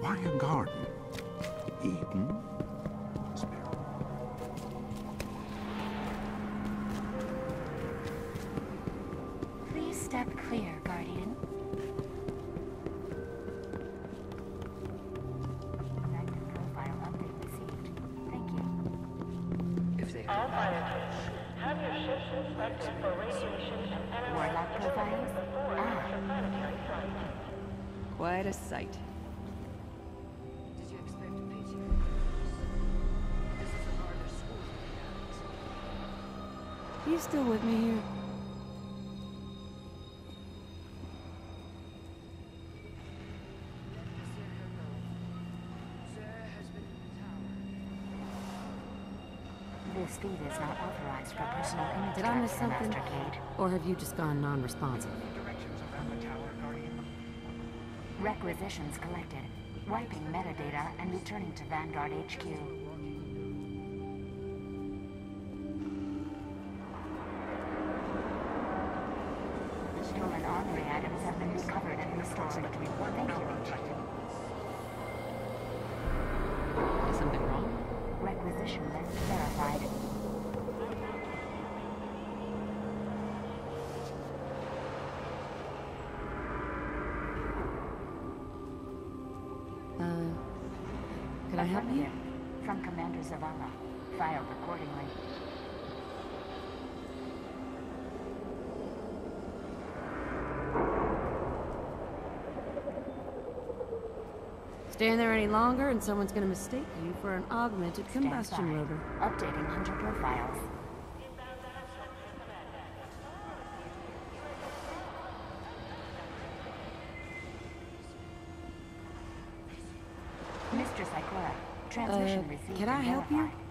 Why a garden? Eden? Please step clear, Guardian. Active profile update received. Thank you. If they All pilots, have your ships inspected for radiation and analyze Warlock the Ah. Quite a sight. You still with me here? There has been a tower. This feed is not authorized for personal image Did I miss capture, something? Master Or have you just gone non-responsive? Directions around the tower, Guardian. Requisitions collected. Wiping metadata and returning to Vanguard HQ. Armory items have been recovered and restored. Thank you. Is something wrong? Requisition list verified. Uh, can I help you? From Commander Zavala. Filed accordingly. Stand there any longer and someone's gonna mistake you for an augmented Stand combustion by. rover. Updating hunter profiles. Mistress Ikora, transmission Uh, received can I help you? verified. Bring